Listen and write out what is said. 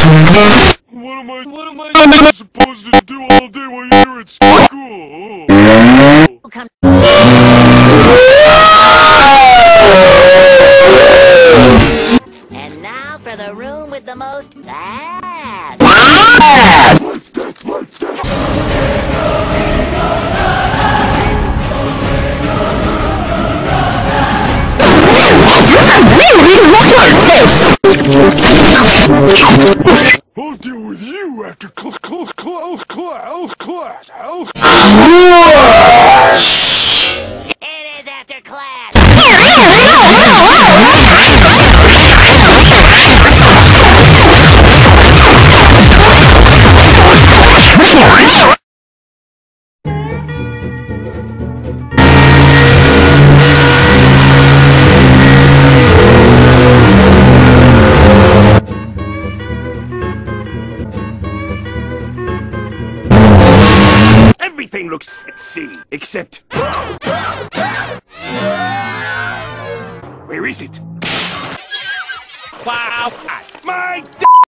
What am I, what am I supposed to do all day while you're at school? Come. And now for the room with the most ass. Really look like this! I'll deal with you after cl cl cl cl cl cl It is after class. Everything looks at sea, except... Where is it? Wow! My...